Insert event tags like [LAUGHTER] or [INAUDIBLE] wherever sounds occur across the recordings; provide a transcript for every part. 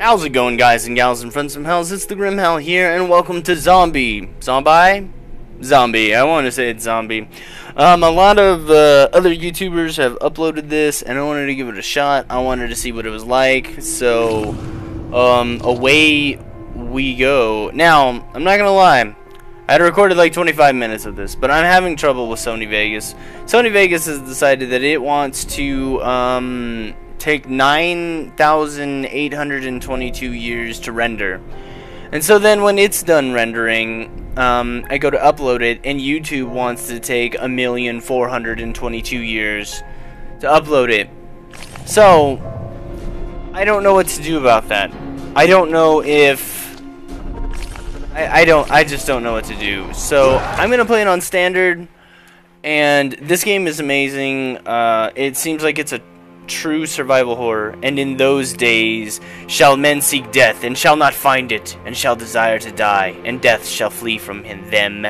How's it going guys and gals and friends from hells? It's the Grimhowl here and welcome to Zombie. Zombie? Zombie. I want to say it's Zombie. Um, a lot of uh, other YouTubers have uploaded this and I wanted to give it a shot. I wanted to see what it was like. So, um, away we go. Now, I'm not going to lie. I had recorded like 25 minutes of this, but I'm having trouble with Sony Vegas. Sony Vegas has decided that it wants to, um, take 9,822 years to render. And so then when it's done rendering, um, I go to upload it, and YouTube wants to take a million four hundred and twenty-two years to upload it. So I don't know what to do about that. I don't know if I, I don't. I just don't know what to do. So I'm gonna play it on standard, and this game is amazing. Uh, it seems like it's a true survival horror, and in those days shall men seek death, and shall not find it, and shall desire to die, and death shall flee from him, them.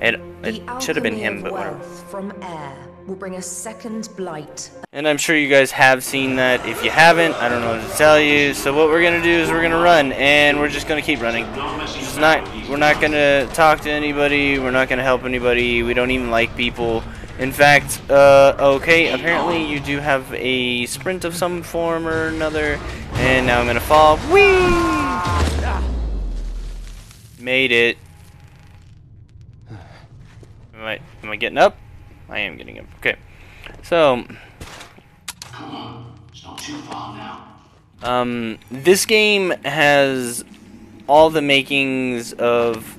And it should have been him, but whatever. from air will bring a second blight. And I'm sure you guys have seen that. If you haven't, I don't know what to tell you. So what we're gonna do is we're gonna run, and we're just gonna keep running. It's not. We're not gonna talk to anybody. We're not gonna help anybody. We don't even like people. In fact, uh, okay, apparently you do have a sprint of some form or another, and now I'm gonna fall. Whee! Made it. Am I, am I getting up? I am getting up. Okay. So, Come on, it's not too far now. um, this game has all the makings of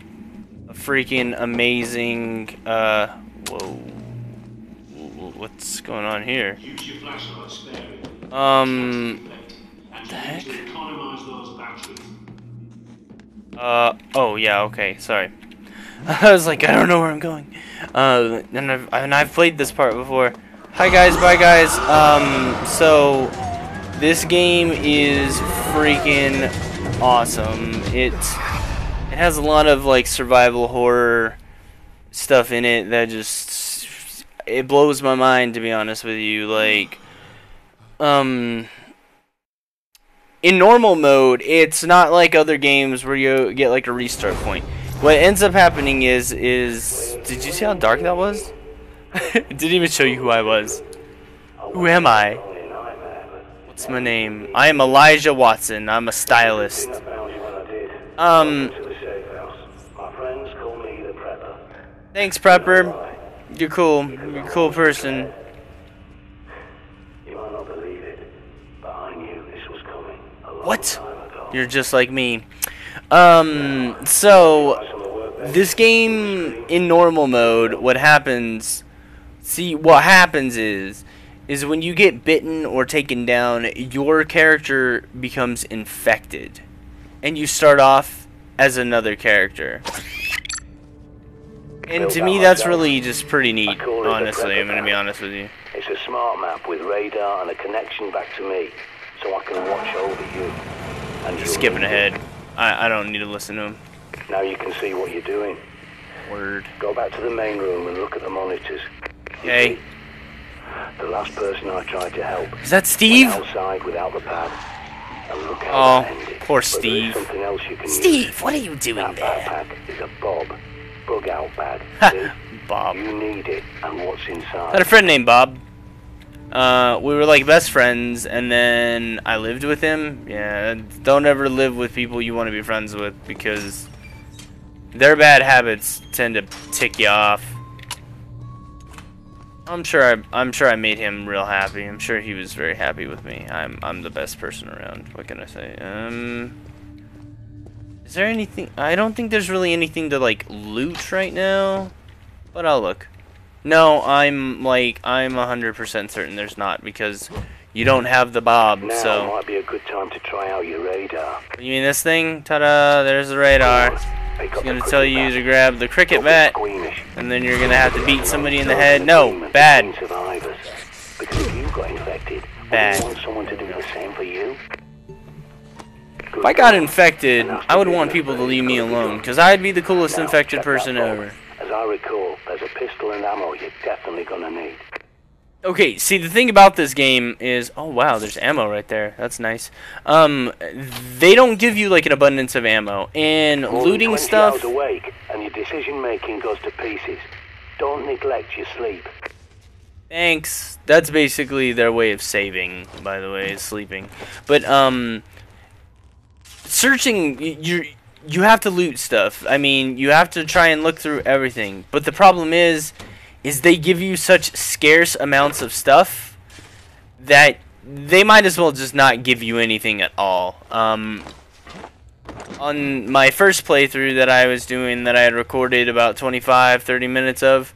a freaking amazing, uh, whoa. What's going on here? Use your flashlight sparingly. Um, the heck? economize those batteries. uh, oh yeah, okay, sorry. [LAUGHS] I was like, I don't know where I'm going. Uh, and I've, and I've played this part before. Hi guys, bye guys. Um, so, this game is freaking awesome. It, it has a lot of, like, survival horror stuff in it that just, it blows my mind, to be honest with you. Like, um, in normal mode, it's not like other games where you get like a restart point. What ends up happening is is did you see how dark that was? [LAUGHS] didn't even show you who I was. Who am I? What's my name? I am Elijah Watson. I'm a stylist. Um, thanks, Prepper. You're cool. You're a cool person. You might not believe it, but I knew this was coming What? time ago. You're just like me. Um, so this game in normal mode, what happens? See, what happens is, is when you get bitten or taken down, your character becomes infected, and you start off as another character. And to me, that's really just pretty neat. Honestly, I'm gonna be honest with you. It's a smart map with radar and a connection back to me, so I can watch over you. And just Skipping ahead. I, I don't need to listen to him. Now you can see what you're doing. Word. Go back to the main room and look at the monitors. You Hey, The last person I tried to help is that Steve? outside without the pad. And look how Oh, poor But there is Steve. else you can use. Steve, what are you doing That there? backpack is a Bob bug out bag. [LAUGHS] Bob. You need it and what's inside. I had a friend named Bob. Uh, we were like best friends, and then I lived with him. Yeah, don't ever live with people you want to be friends with because their bad habits tend to tick you off. I'm sure I, I'm sure I made him real happy. I'm sure he was very happy with me. I'm I'm the best person around. What can I say? Um, is there anything? I don't think there's really anything to like loot right now, but I'll look. No, I'm like I'm 100% certain there's not because you don't have the bob. Now So might be a good time to try out your radar. you mean this thing? Ta-da! There's the radar. It's gonna tell you bat. to grab the cricket Don't bat, and then you're gonna have to beat somebody in the head. No, bad. 15 Survivors. Because if you got infected, Bad. If I got infected, I would want people to leave me alone because I'd be the coolest infected person ever. As I recall, there's a pistol and ammo you're definitely gonna need. Okay, see the thing about this game is, oh wow, there's ammo right there. That's nice. Um, they don't give you like an abundance of ammo and looting 20 stuff. awake, and your decision making goes to pieces. Don't neglect your sleep. Thanks. That's basically their way of saving, by the way, is sleeping. But um, searching, you you have to loot stuff. I mean, you have to try and look through everything. But the problem is, is they give you such scarce amounts of stuff that they might as well just not give you anything at all. Um, on my first playthrough that I was doing, that I had recorded about 25, 30 minutes of.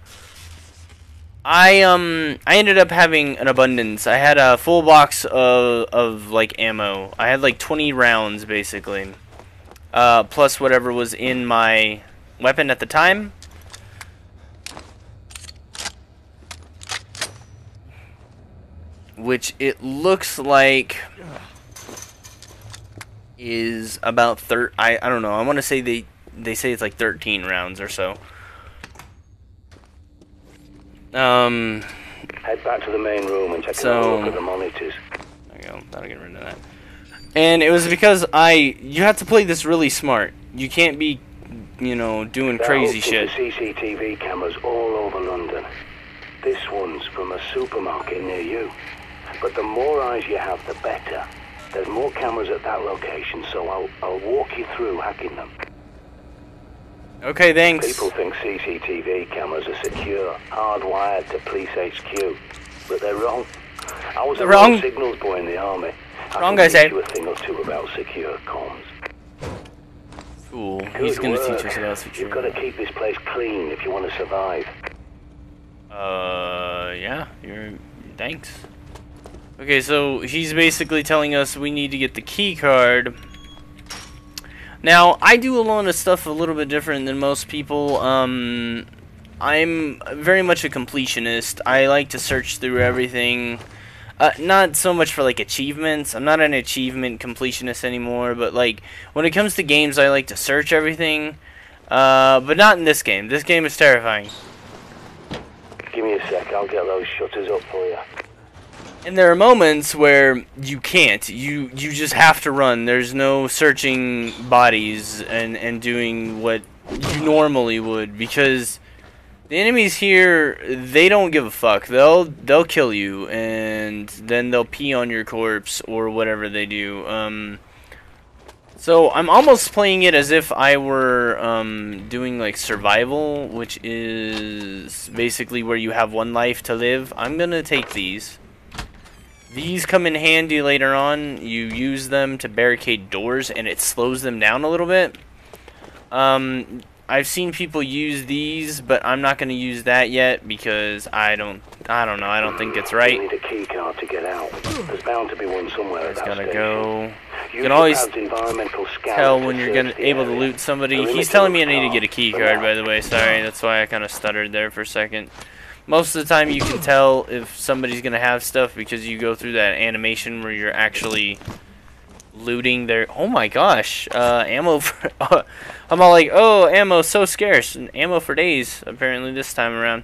I um I ended up having an abundance. I had a full box of of like ammo. I had like 20 rounds basically. Uh plus whatever was in my weapon at the time. Which it looks like is about thir I I don't know. I want to say they they say it's like 13 rounds or so. Um Head back to the main room and take So- a look at the monitors. There you go. That'll get rid of that. And it was because I, you have to play this really smart. You can't be, you know, doing They're crazy shit. to CCTV cameras all over London. This one's from a supermarket near you. But the more eyes you have, the better. There's more cameras at that location, so I'll, I'll walk you through hacking them. Okay, thanks. People think CCTV cameras are secure, hardwired to police HQ, but they're wrong. I was a wrong signals boy in the army. I Wrong, I teach You a thing or two about secure comms. Cool. Good He's going to teach us about secure. You've got to keep this place clean if you want to survive. Uh, yeah. You're. Thanks. Okay, so he's basically telling us we need to get the key card. Now, I do a lot of stuff a little bit different than most people. Um, I'm very much a completionist. I like to search through everything. Uh, not so much for like achievements. I'm not an achievement completionist anymore, but like when it comes to games, I like to search everything. Uh, but not in this game. This game is terrifying. Give me a sec, I'll get those shutters up for you. And there are moments where you can't. You you just have to run. There's no searching bodies and and doing what you normally would because the enemies here they don't give a fuck. They'll they'll kill you and then they'll pee on your corpse or whatever they do. Um so I'm almost playing it as if I were um, doing like survival, which is basically where you have one life to live. I'm gonna take these. These come in handy later on. You use them to barricade doors and it slows them down a little bit. Um, I've seen people use these, but I'm not going to use that yet because I don't, I don't know, I don't think it's You right. need a key card to get out. There's bound to be one somewhere It's gotta station. go. Use You can always pad's environmental scanner Tell when you're gonna able to loot somebody. He's telling me I need to get a key card, by the way. Sorry, that's why I kind of stuttered there for a second. Most of the time, you can tell if somebody's gonna have stuff because you go through that animation where you're actually looting their. Oh my gosh, uh, ammo [LAUGHS] for. I'm all like, oh, ammo so scarce, and ammo for days. Apparently, this time around.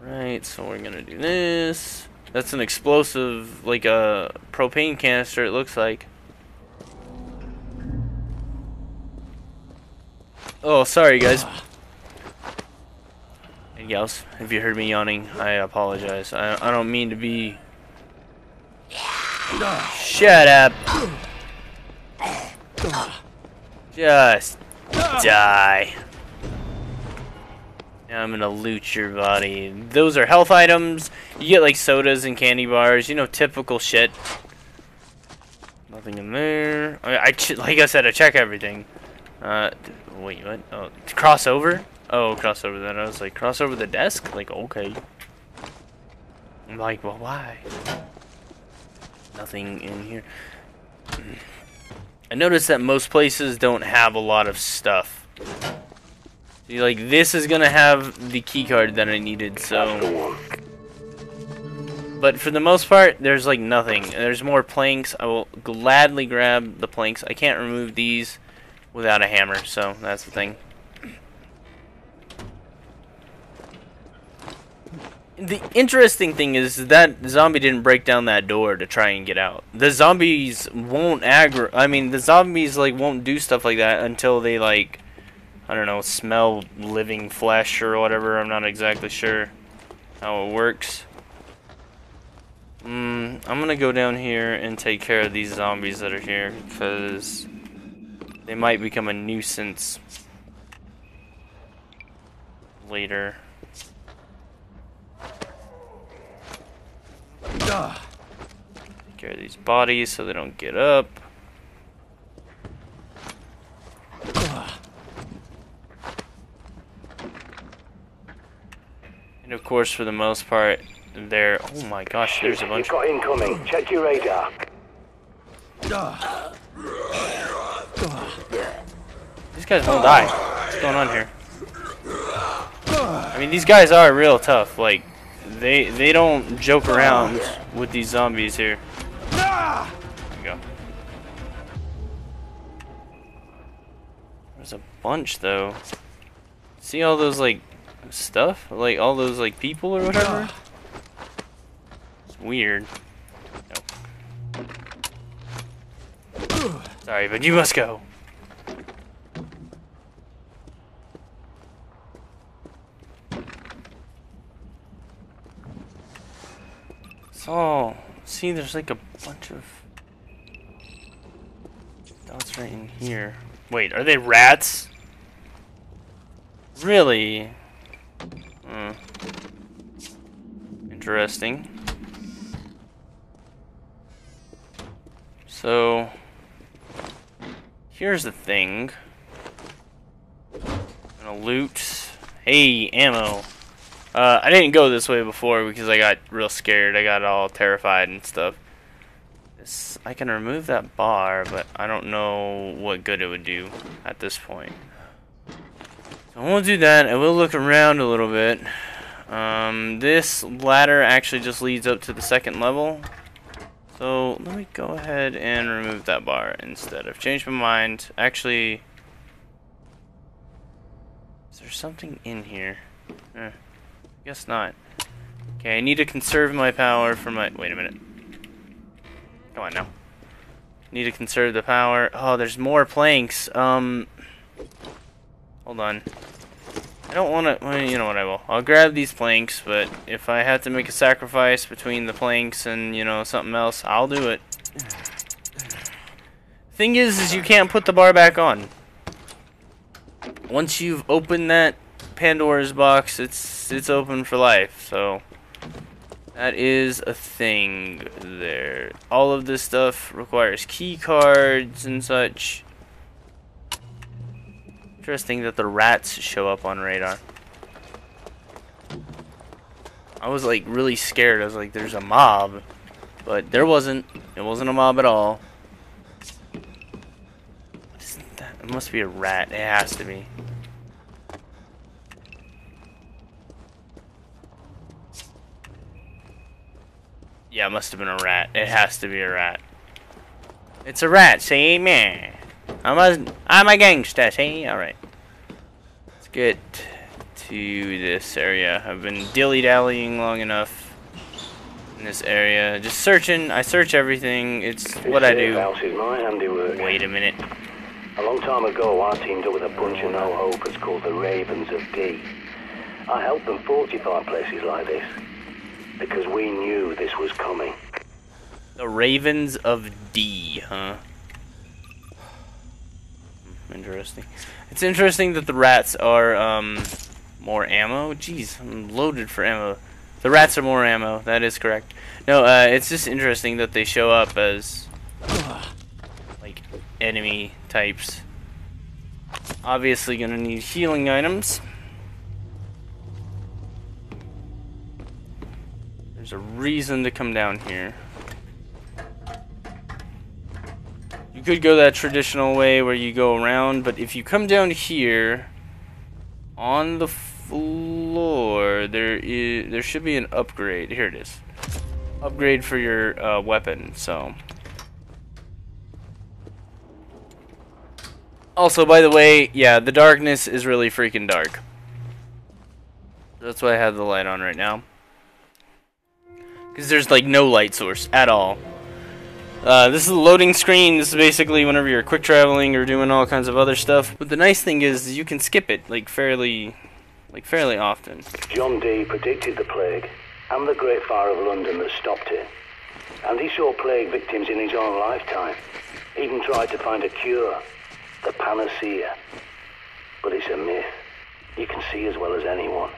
Right, so we're gonna do this. That's an explosive, like a propane canister. It looks like. Oh, sorry guys. [SIGHS] Hey gals, if you heard me yawning, I apologize. I, I don't mean to be. Shut up. Just die. Now I'm gonna loot your body. Those are health items. You get like sodas and candy bars. You know, typical shit. Nothing in there. I, I like I said, I check everything. Uh, wait, what? Oh, crossover? Oh, crossover. that. I was like, crossover the desk? Like, okay. I'm like, well, why? Nothing in here. I noticed that most places don't have a lot of stuff. See, like, this is gonna have the key card that I needed, so... But for the most part, there's like nothing. There's more planks. I will gladly grab the planks. I can't remove these without a hammer, so that's the thing. The interesting thing is that zombie didn't break down that door to try and get out. The zombies won't aggro. I mean, the zombies like won't do stuff like that until they like, I don't know, smell living flesh or whatever. I'm not exactly sure how it works. Mm, I'm gonna go down here and take care of these zombies that are here because they might become a nuisance later. Take care of these bodies so they don't get up. And of course, for the most part, they're. Oh my gosh, there's a bunch. You've got incoming. Check your radar. These guys won't die. What's going on here? I mean, these guys are real tough. Like, they they don't joke around with these zombies here. There we go. There's a bunch though. See all those like stuff? Like all those like people or whatever? It's weird. Nope. Sorry, but you must go. So, see, there's like a bunch of dots right in here. Wait, are they rats? Really? Hmm. Interesting. So, here's the thing. I'm gonna loot. Hey, ammo. Uh, I didn't go this way before because I got real scared. I got all terrified and stuff. This, I can remove that bar, but I don't know what good it would do at this point. So I won't do that. I will look around a little bit. Um, this ladder actually just leads up to the second level. So let me go ahead and remove that bar instead. I've changed my mind. Actually, is there something in here? Eh. Guess not. Okay, I need to conserve my power for my... Wait a minute. Come on now. Need to conserve the power. Oh, there's more planks. Um... Hold on. I don't want to... Well, you know what, I will. I'll grab these planks, but if I have to make a sacrifice between the planks and, you know, something else, I'll do it. Thing is, is you can't put the bar back on. Once you've opened that Pandora's box, it's it's open for life, so that is a thing there. All of this stuff requires key cards and such. Interesting that the rats show up on radar. I was like really scared. I was like, there's a mob. But there wasn't. It wasn't a mob at all. That? It must be a rat. It has to be. Yeah, it must have been a rat. It has to be a rat. It's a rat, see? Man. I'm a, I'm a gangster, see? Alright. Let's get to this area. I've been dilly-dallying long enough in this area. Just searching. I search everything. It's what I do. House is my handiwork. Wait a minute. A long time ago, I teamed up with a bunch of no-hopers called the Ravens of Dee. I helped them fortify places like this because we knew this was coming. The Ravens of Dee, huh? Interesting. It's interesting that the rats are um, more ammo. Jeez, I'm loaded for ammo. The rats are more ammo. That is correct. No, uh, it's just interesting that they show up as like enemy types. Obviously, gonna need healing items. A reason to come down here. You could go that traditional way where you go around, but if you come down here, on the floor, there is there should be an upgrade. Here it is. Upgrade for your uh, weapon, so. Also, by the way, yeah, the darkness is really freaking dark. That's why I have the light on right now. Because there's like no light source at all. Uh, this is a loading screen. This is basically whenever you're quick traveling or doing all kinds of other stuff. But the nice thing is you can skip it like fairly, like fairly often. John Dee predicted the plague and the Great Fire of London that stopped it. And he saw plague victims in his own lifetime. Even tried to find a cure, the panacea. But it's a myth. You can see as well as anyone.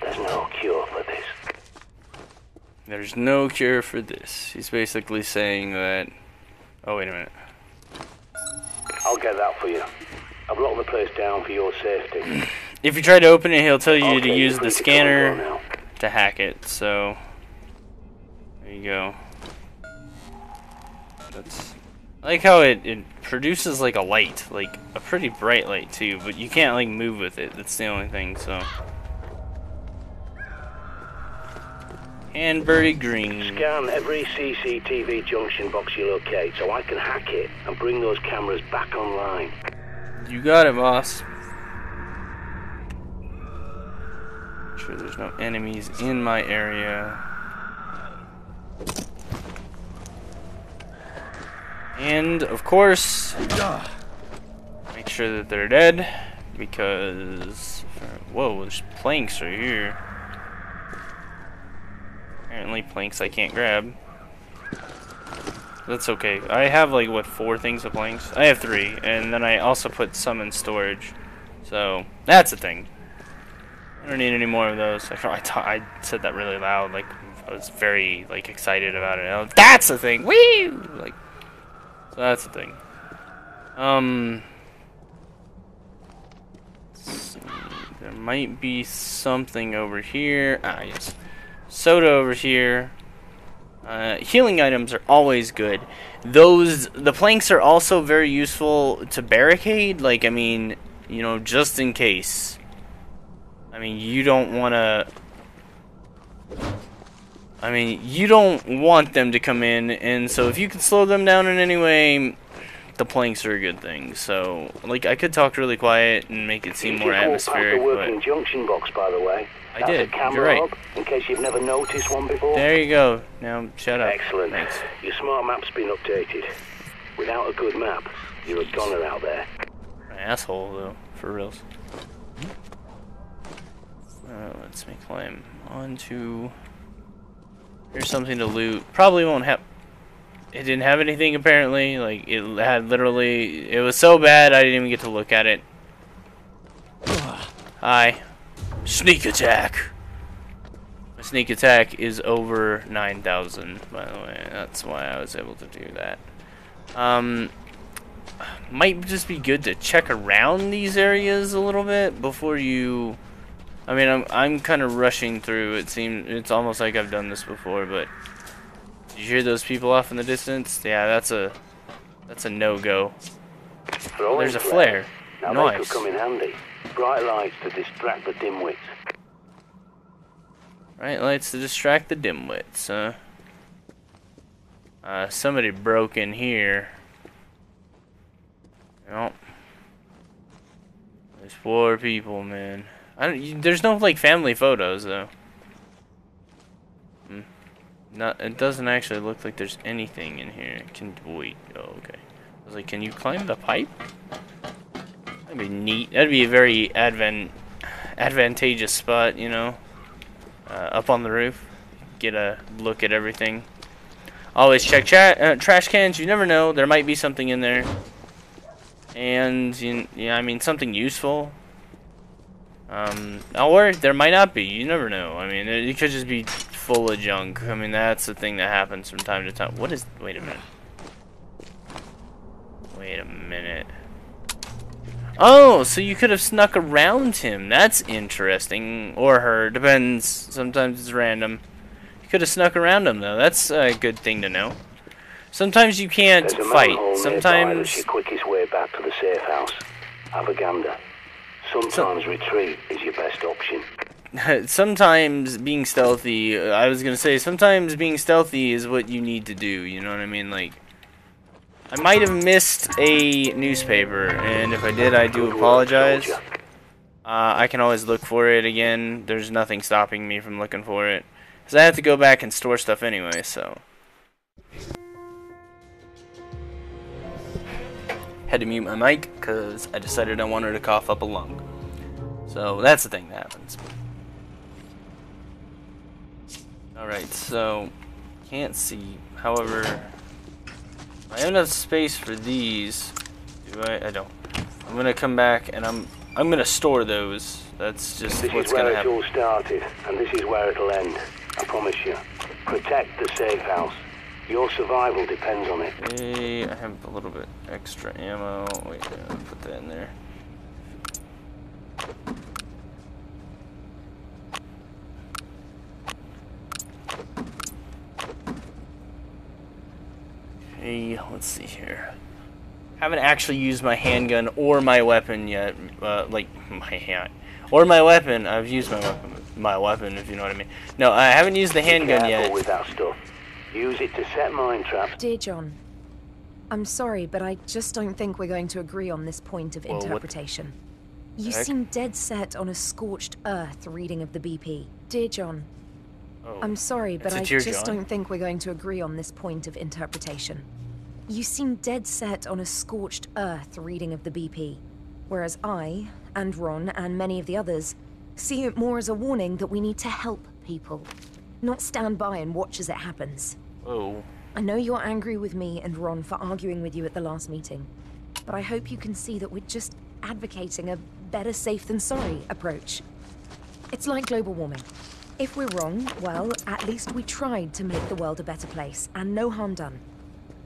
There's no cure for this. There's no cure for this. He's basically saying that. Oh wait a minute. I'll get that for you. I've locked the place down for your safety. If you try to open it, he'll tell you to use the free to come and go scanner to hack it. So there you go. That's. I like how it, it produces like a light, like a pretty bright light too, but you can't like move with it. That's the only thing. So. Hanbury Green. Scan every CCTV junction box you locate so I can hack it and bring those cameras back online. You got it, boss. Make sure there's no enemies in my area. And, of course, make sure that they're dead, because... Whoa, there's planks right here. Apparently planks I can't grab. That's okay. I have like what four things of planks? I have three, and then I also put some in storage. So that's a thing. I don't need any more of those. I, I, I said that really loud, like I was very like excited about it. That's a thing. Wee! Like so that's the thing. Um. There might be something over here. Ah, yes. Soda over here. Uh, healing items are always good. Those the planks are also very useful to barricade. Like I mean, you know, just in case. I mean, you don't want to. I mean, you don't want them to come in, and so if you can slow them down in any way, the planks are a good thing. So, like, I could talk really quiet and make it seem more atmospheric, the working but junction box, by the way. I That's did. You're right. in case you've never noticed one before. there you go. Now, shut up. Excellent. Thanks. Your smart map's been updated. Without a good map, you're a goner out there. An asshole though, for reals. Uh, let's make climb on to. Here's something to loot. Probably won't have. It didn't have anything apparently. Like it had literally. It was so bad I didn't even get to look at it. [SIGHS] Hi. Sneak attack. My sneak attack is over 9,000, by the way. That's why I was able to do that. Um, might just be good to check around these areas a little bit before you I mean I'm I'm kind of rushing through it seems it's almost like I've done this before but did you hear those people off in the distance yeah that's a that's a no-go there's a flare Now nice could come in handy. Bright lights to distract the dimwits. right lights to distract the dimwits huh uh somebody broke in here Yep. There's four people, man. I don't. You, there's no like family photos though. Hmm. Not. It doesn't actually look like there's anything in here. Can wait. Oh, okay. I was like, can you climb the pipe? That'd be neat. That'd be a very advan advantageous spot, you know. Uh, up on the roof, get a look at everything. Always check cha- uh, trash cans. You never know. There might be something in there and you, yeah, I mean something useful. Um, or there might not be. You never know. I mean, it, it could just be full of junk. I mean, that's the thing that happens from time to time. What is? Wait a minute. Wait a minute. Oh, so you could have snuck around him. That's interesting. Or her. Depends. Sometimes it's random. You could have snuck around him, though. That's a good thing to know. Sometimes you can't fight. Sometimes your quickest way back to the safe house. Have a gander. Sometimes retreat is your best option. [LAUGHS] sometimes being stealthy uh, i was gonna say sometimes being stealthy is what you need to do you know what i mean like i might have missed a newspaper and if i did i do apologize uh, i can always look for it again there's nothing stopping me from looking for it Because I have to go back and store stuff anyway, so. Had to mute my mic because I decided I wanted to cough up a lung. So that's the thing that happens. Alright, so can't see. However, I have enough space for these. Do I? I don't. I'm gonna come back and I'm I'm gonna store those. That's just This what's is where gonna it happen. all started, and this is where it'll end. I promise you. Protect the safe house. Your survival depends on it. Okay, I have a little bit extra ammo. Wait, I'll put that in there. Okay, let's see here. Haven't actually used my handgun or my weapon yet. Uh, like my hand or my weapon. I've used my weapon. My weapon, if you know what I mean. No, I haven't used the handgun careful yet. with that stuff. Use it to set mine traps. Dear John, I'm sorry, but I just don't think we're going to agree on this point of Well, interpretation. You heck? seem dead set on a scorched earth reading of the BP. Dear John, Oh. I'm sorry, but It's a I tear, just John. don't think we're going to agree on this point of interpretation. You seem dead set on a scorched earth reading of the BP, whereas I, and Ron, and many of the others, see it more as a warning that we need to help people, not stand by and watch as it happens. Oh. I know you're angry with me and Ron for arguing with you at the last meeting, but I hope you can see that we're just advocating a better safe than sorry approach. It's like global warming. If we're wrong, well, at least we tried to make the world a better place, and no harm done.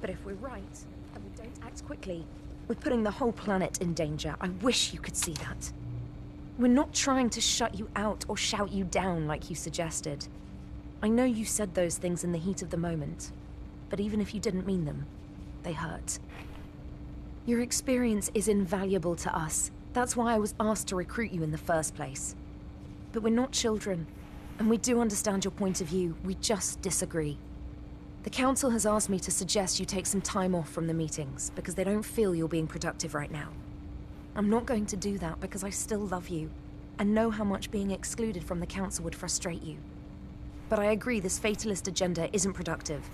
But if we're right, and we don't act quickly, we're putting the whole planet in danger. I wish you could see that. We're not trying to shut you out or shout you down like you suggested. I know you said those things in the heat of the moment, but even if you didn't mean them, they hurt. Your experience is invaluable to us. That's why I was asked to recruit you in the first place. But we're not children, and we do understand your point of view. We just disagree. The Council has asked me to suggest you take some time off from the meetings because they don't feel you're being productive right now. I'm not going to do that because I still love you and know how much being excluded from the Council would frustrate you. But I agree this fatalist agenda isn't productive.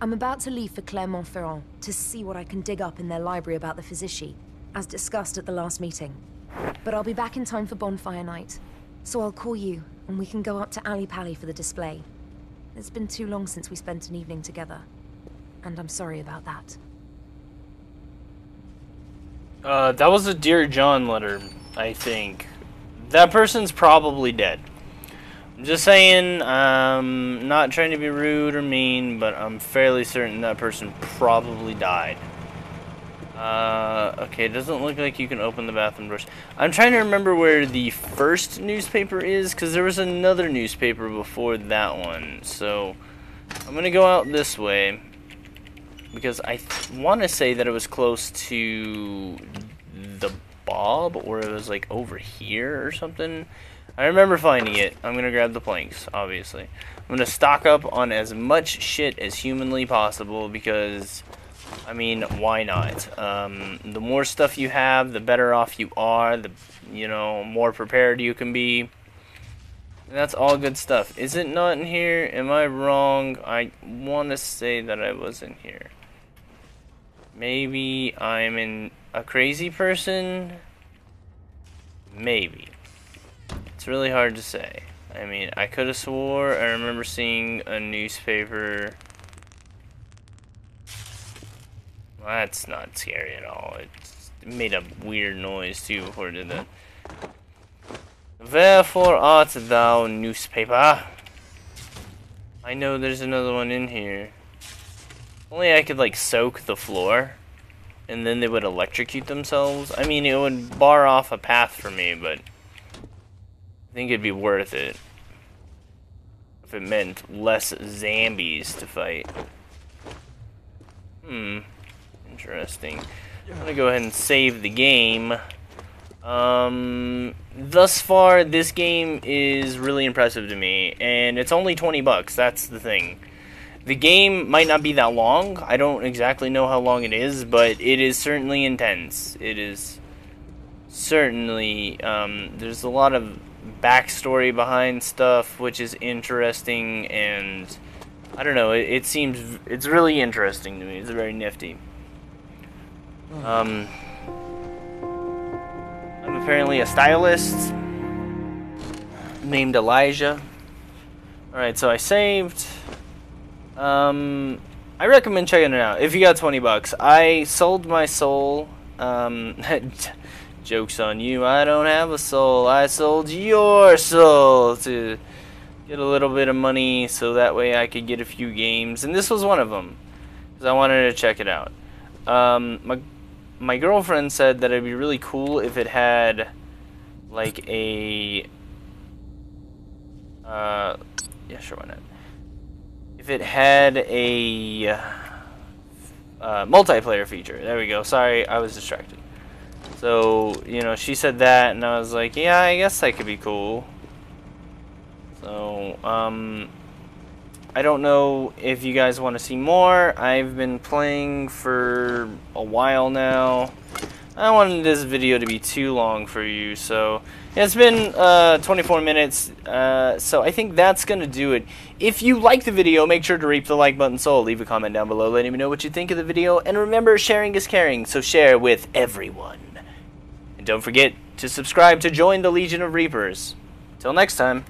I'm about to leave for Clermont-Ferrand to see what I can dig up in their library about the Physici, as discussed at the last meeting. But I'll be back in time for bonfire night, so I'll call you and we can go up to Ally Pally for the display. It's been too long since we spent an evening together, and I'm sorry about that. Uh, that was a Dear John letter, I think. That person's probably dead. I'm just saying, um, not trying to be rude or mean, but I'm fairly certain that person probably died. Uh, okay, it doesn't look like you can open the bathroom doors. I'm trying to remember where the first newspaper is, because there was another newspaper before that one. So, I'm gonna go out this way because I want to say that it was close to the Bob, or it was like over here or something. I remember finding it. I'm gonna grab the planks, obviously. I'm gonna stock up on as much shit as humanly possible because, I mean, why not? Um, the more stuff you have, the better off you are. The you know more prepared you can be. That's all good stuff. Is it not in here? Am I wrong? I want to say that I was in here. Maybe I'm in a crazy person. Maybe. It's really hard to say. I mean, I could have swore I remember seeing a newspaper. Well, that's not scary at all. It made a weird noise too before it did that. Wherefore art thou, newspaper? I know there's another one in here. Only I could like soak the floor and then they would electrocute themselves. I mean, it would bar off a path for me, but I think it'd be worth it if it meant less zombies to fight. Hmm, interesting. I'm gonna go ahead and save the game. Um, thus far, this game is really impressive to me, and it's only 20 bucks. That's the thing. The game might not be that long. I don't exactly know how long it is, but it is certainly intense. It is certainly um, there's a lot of backstory behind stuff, which is interesting, and I don't know. It, it seems it's really interesting to me. It's very nifty. Um, I'm apparently a stylist named Elijah. Alright, so I saved. Um, I recommend checking it out. If you got 20 bucks. I sold my soul. Um, [LAUGHS] joke's on you. I don't have a soul. I sold your soul to get a little bit of money so that way I could get a few games. And this was one of them. Because I wanted to check it out. Um, my my girlfriend said that it'd be really cool if it had like a uh yeah sure why not? If it had a uh, multiplayer feature. There we go. Sorry I was distracted. So you know she said that and I was like yeah I guess that could be cool. So um I don't know if you guys want to see more. I've been playing for a while now. I don't want this video to be too long for you, so it's been uh, 24 minutes, uh, so I think that's going to do it. If you like the video, make sure to reap the like button, so leave a comment down below letting me know what you think of the video, and remember, sharing is caring, so share with everyone. And don't forget to subscribe to join the Legion of Reapers. Till next time.